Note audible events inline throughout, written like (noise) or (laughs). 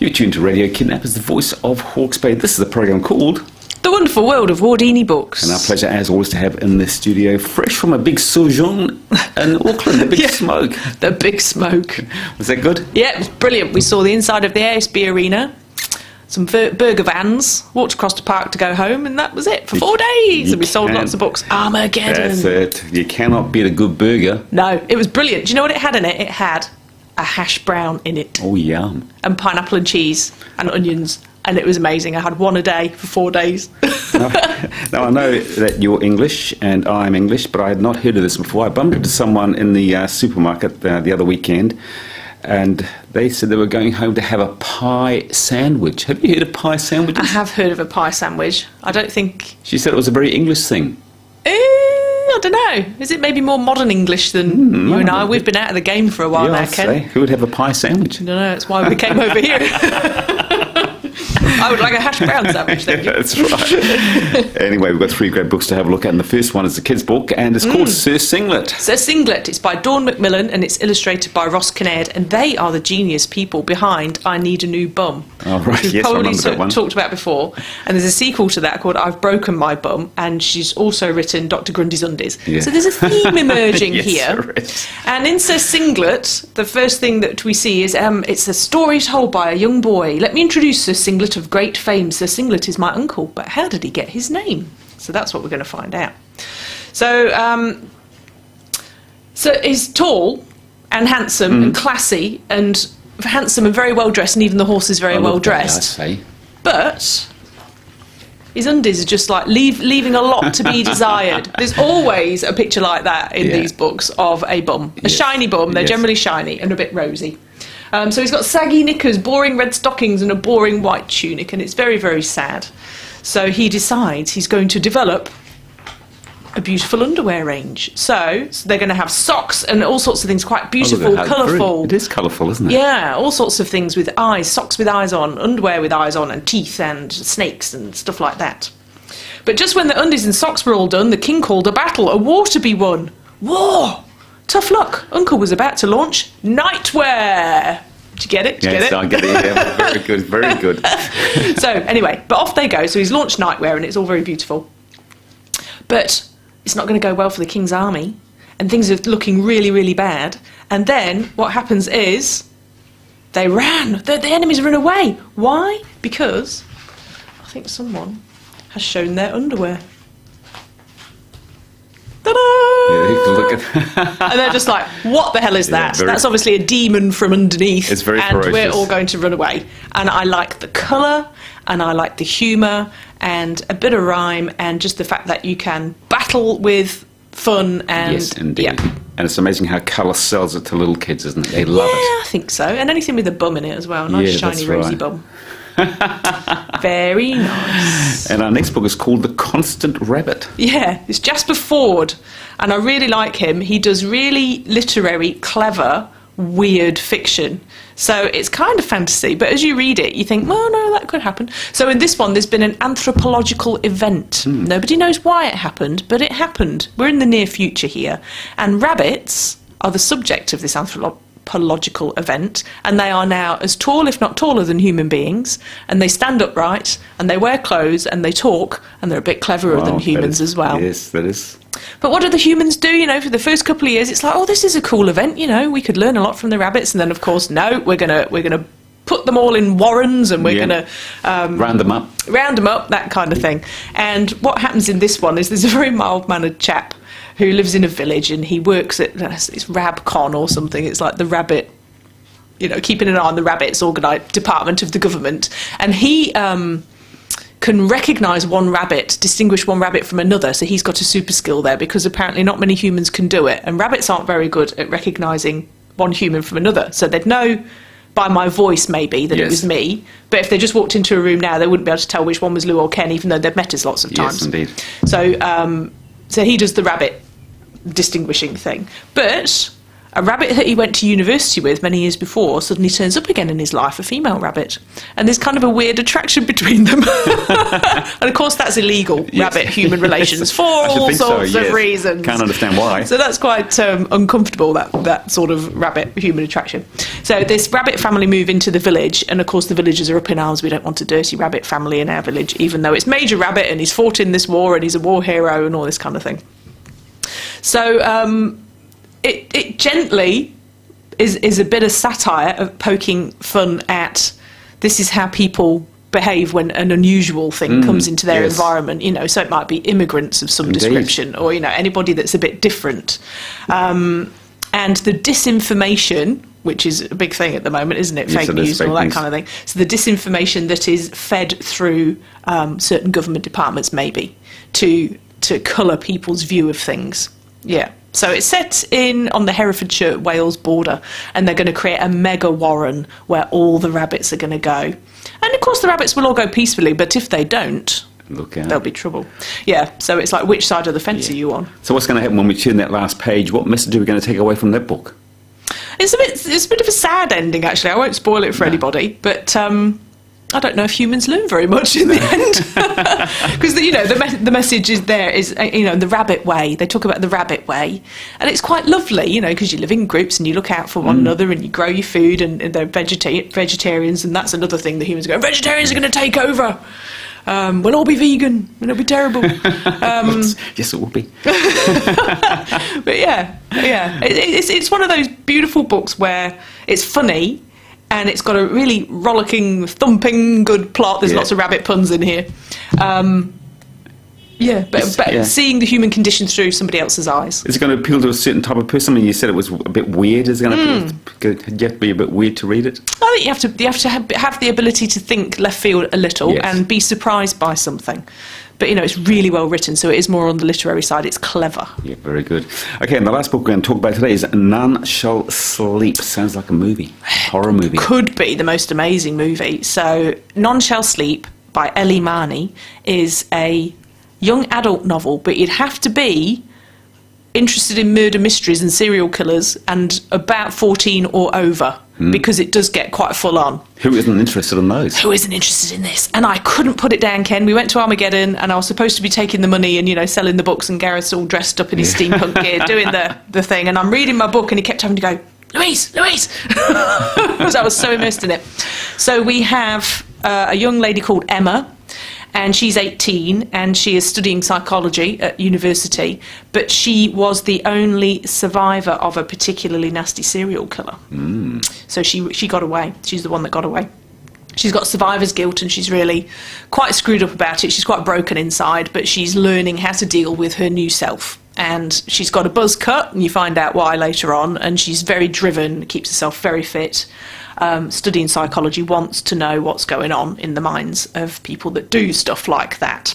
You're tuned to Radio Kidnappers, the voice of Hawke's Bay. This is a program called The Wonderful World of Wardini Books. And our pleasure, as always, to have in the studio, fresh from a big sojourn in (laughs) Auckland, the big Yeah. smoke. The Big Smoke. Was that good? Yeah, it was brilliant. We saw the inside of the ASB arena, some ver- burger vans, walked across the park to go home, and that was it for four days. you And we sold lots of books. Armageddon. That's it. You cannot beat a good burger. No, it was brilliant. Do you know what it had in it? It had a hash brown in it, Oh, yum. and pineapple and cheese, and onions. And it was amazing. I had one a day for four days. now, (laughs) now, I know that you're English and I'm English, but I had not heard of this before. I bumped into someone in the uh, supermarket uh, the other weekend, and they said they were going home to have a pie sandwich. Have you heard of pie sandwiches? I have heard of a pie sandwich. I don't think. She said it was a very English thing. I don't know. Is it maybe more modern English than hmm, you and I? We've been out of the game for a while yeah, now, Ken. say. Who would have a pie sandwich? Don't know. That's why we came over here. (laughs) I would like a hash brown sandwich. Thank you. (laughs) That's right. anyway, we've got three great books to have a look at, and the first one is the kids' book, and it's Mm. called Sir Singlet. Sir Singlet, it's by Dawn McMillan, and it's illustrated by Ross Kinnaird, and they are the genius people behind I Need a New Bum. Oh, right, which I probably remember that one. talked about before. And there's a sequel to that called I've Broken My Bum, and she's also written Dr. Grundy's Undies. Yeah. So there's a theme (laughs) emerging Yes, here. And in Sir Singlet, the first thing that we see is um, it's a story told by a young boy. Let me introduce Sir Singlet of great fame. Sir Singlet is my uncle, but how did he get his name? So that's what we're going to find out. So, um, so he's tall and handsome Mm. and classy and handsome and very well dressed, and even the horse is very I well that, dressed. say. But his undies are just like leave, leaving a lot to be (laughs) desired. There's always a picture like that in Yeah. these books of a bum, a Yes. shiny bum. They're Yes. generally shiny and a bit rosy. Um, so he's got saggy knickers, boring red stockings, and a boring white tunic, and it's very, very sad. So he decides he's going to develop a beautiful underwear range. So, so they're going to have socks and all sorts of things, quite Oh, beautiful, colourful. It is colourful, isn't it? Yeah, all sorts of things with eyes, socks with eyes on, underwear with eyes on, and teeth and snakes and stuff like that. But just when the undies and socks were all done, the king called a battle, a war to be won. War! Tough luck. Uncle was about to launch nightwear. Did you get it? Did you Yes, get I it? get it. Yeah, (laughs) very good, very good. so anyway, but off they go. So he's launched nightwear, and it's all very beautiful. But it's not going to go well for the king's army, and things are looking really, really bad. And then what happens is they ran. The, the enemies run away. Why? Because I think someone has shown their underwear. Look at (laughs) and they're just like, "What the hell is that? That's obviously a demon from underneath." It's very and we're all going to run away. And I like the colour, and I like the humour, and a bit of rhyme, and just the fact that you can battle with fun and yes, indeed. yeah. And it's amazing how colour sells it to little kids, isn't it? They love yeah, it. I think so. And anything with a bum in it as well. Nice Yeah, shiny that's rosy right. bum. (laughs) Very nice. And our next book is called The Constant Rabbit. Yeah, it's Jasper Fforde, and I really like him. He does really literary, clever, weird fiction. So it's kind of fantasy, but as you read it, you think, well, no, that could happen. So in this one, there's been an anthropological event. Hmm. Nobody knows why it happened, but it happened. We're in the near future here, and rabbits are the subject of this anthropological event, and they are now as tall, if not taller, than human beings, and they stand upright, and they wear clothes, and they talk, and they're a bit cleverer Wow, than humans is- as well. Yes, that is. But what do the humans do? You know, for the first couple of years, it's like, oh, this is a cool event. You know, we could learn a lot from the rabbits, and then of course, no, we're gonna we're gonna put them all in warrens, and we're Yeah. gonna um, Round them up. round them up, that kind of thing. And what happens in this one is there's a very mild mannered chap who lives in a village, and he works at it's RabCon or something. It's like the rabbit. You know, keeping an eye on the rabbits organised department of the government, and he um, can recognise one rabbit, distinguish one rabbit from another. So he's got a super skill there because apparently not many humans can do it, and rabbits aren't very good at recognising one human from another. So they'd know by my voice maybe that it was me, but if they just walked into a room now, they wouldn't be able to tell which one was Lou or Ken, even though they've met us lots of times. Yes, indeed. So, um, so he does the rabbit distinguishing thing, but a rabbit that he went to university with many years before suddenly turns up again in his life, a female rabbit. And there's kind of a weird attraction between them. (laughs) and of course, that's illegal, Yes. rabbit human relations, (laughs) for all think so, sorts yes. of reasons. Can't understand why. So that's quite um, uncomfortable, that, that sort of rabbit human attraction. So this rabbit family move into the village, and of course, the villagers are up in arms. We don't want a dirty rabbit family in our village, even though it's Major Rabbit and he's fought in this war and he's a war hero and all this kind of thing. So um, it, it gently is, is a bit of satire of poking fun at this is how people behave when an unusual thing comes into their yes. environment you know so it might be immigrants of some Indeed. description or you know anybody that's a bit different um, and the disinformation which is a big thing at the moment isn't it fake news and all that news. kind of thing so the disinformation that is fed through um, certain government departments maybe to to colour people's view of things yeah so it's set in on the Herefordshire Wales border, and they're going to create a mega warren where all the rabbits are going to go. And of course, the rabbits will all go peacefully, but if they don't, Look out. there'll be trouble. Yeah, so it's like which side of the fence are you on? So what's going to happen when we turn that last page? What message are we going to take away from that book? It's a bit, it's a bit of a sad ending, actually. I won't spoil it for anybody, but um, I don't know if humans learn very much in the (laughs) end, (laughs) because you know the me- the message is there is uh, you know the rabbit way. They talk about the rabbit way, and it's quite lovely, you know, because you live in groups and you look out for one another and you grow your food, and, and they're vegeta- vegetarians, and that's another thing the humans go. Vegetarians are going to take over. Um, we'll all be vegan, and it'll be terrible. (laughs) Um, yes, it will be. but yeah, yeah, it, it's it's one of those beautiful books where it's funny and it's got a really rollicking, thumping, good plot. There's Yeah. lots of rabbit puns in here. Um, yeah, but, but yeah. seeing the human condition through somebody else's eyes. Is it going to appeal to a certain type of person? I mean, you said it was a bit weird. Is it going Hmm. to you have to be a bit weird to read it? I think you have to you have to have, have the ability to think left field a little Yes. and be surprised by something. But you know, it's really well written, so it is more on the literary side. It's clever. Yeah, very good. Okay, and the last book we're going to talk about today is None Shall Sleep. Sounds like a movie, horror movie. could be the most amazing movie. So, None Shall Sleep by Ellie Marney is a young adult novel, but you'd have to be interested in murder mysteries and serial killers and about 14 or over because it does get quite full on. Who isn't interested in those? Who isn't interested in this? And I couldn't put it down, Ken. We went to Armageddon and I was supposed to be taking the money and, you know, selling the books, and Gareth's all dressed up in his steampunk gear (laughs) doing the, the thing. And I'm reading my book and he kept having to go, Louise, Louise! (laughs) Because I was so immersed in it. So we have uh, a young lady called Emma. And she's 18 and she is studying psychology at university, but she was the only survivor of a particularly nasty serial killer. Hmm. So she, she got away. She's the one that got away she's got survivor's guilt and she's really quite screwed up about it. She's quite broken inside, but she's learning how to deal with her new self. And she's got a buzz cut, and you find out why later on. And she's very driven, keeps herself very fit. Um, studying psychology, wants to know what's going on in the minds of people that do stuff like that.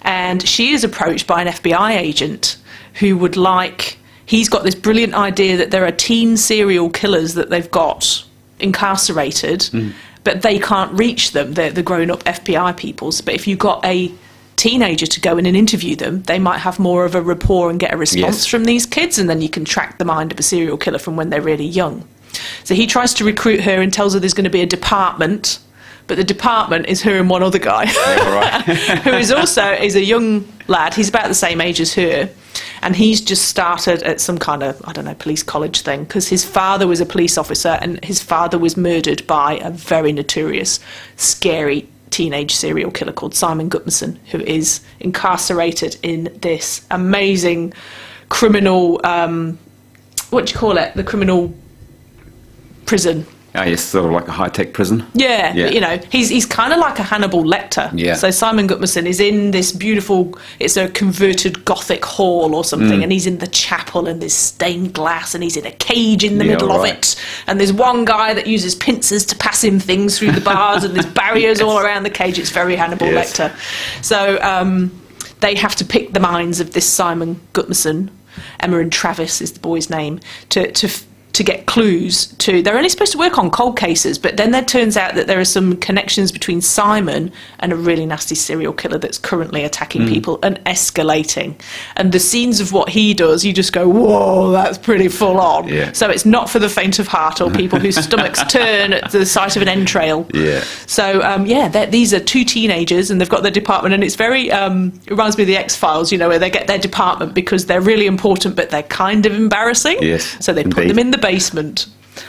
And she is approached by an FBI agent who would like. He's got this brilliant idea that there are teen serial killers that they've got incarcerated, but they can't reach them. They're the grown up FBI peoples. But if you got a teenager to go in and interview them, they might have more of a rapport and get a response Yes. from these kids, and then you can track the mind of a serial killer from when they're really young. So he tries to recruit her and tells her there's going to be a department, but the department is her and one other guy, (laughs) who is also is a young lad. He's about the same age as her, and he's just started at some kind of I don't know police college thing because his father was a police officer and his father was murdered by a very notorious, scary teenage serial killer called Simon Gutmunsson, who is incarcerated in this amazing criminal. Um, what do you call it? The criminal prison. Ah, yes, sort of like a high tech prison. Yeah, Yeah. you know, he's he's kind of like a Hannibal Lecter. Yeah. So Simon Gutmunsson is in this beautiful, it's a converted Gothic hall or something, Mm. and he's in the chapel and there's stained glass, and he's in a cage in the Yeah, middle right. of it, and there's one guy that uses pincers to pass him things through the bars, and there's (laughs) barriers all around the cage. It's very Hannibal Yes. Lecter. So um, they have to pick the minds of this Simon Gutmunsson. Emma and Travis is the boy's name to to to get clues to. They're only supposed to work on cold cases, but then there turns out that there are some connections between Simon and a really nasty serial killer that's currently attacking people and escalating. And the scenes of what he does, you just go, whoa, that's pretty full on. Yeah. So it's not for the faint of heart or people whose (laughs) stomachs turn at the sight of an entrail. Yeah. So um, yeah, these are two teenagers, and they've got their department, and it's very um, it reminds me of the X Files, you know, where they get their department because they're really important, but they're kind of embarrassing. Yes, So they put them in the basement,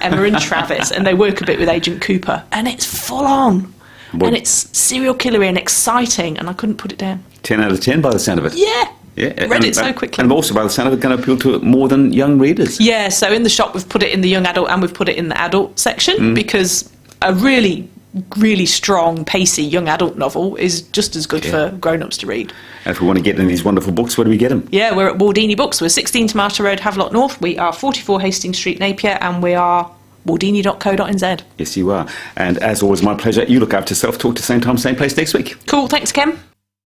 Emma and Travis, and they work a bit with Agent Cooper, and it's full on, Well- and it's serial killery and exciting, and I couldn't put it down. 10 out of 10 by the sound of it. Yeah. Yeah, Read and- it so quickly. And also, by the sound of it, going to appeal to more than young readers. Yeah, so in the shop we've put it in the young adult and we've put it in the adult section Mm. because a really, really strong, pacey young adult novel is just as good Yeah. for grown ups to read. And if we want to get in these wonderful books, where do we get them? Yeah, we're at Wardini Books. We're 16 Te Mata Road, Havelock North. We are 44 Hastings Street, Napier, and we are wardini.co.nz. Yes, you are. And as always, my pleasure. You look after yourself. Talk to same time, same place next week. Cool, thanks, Ken.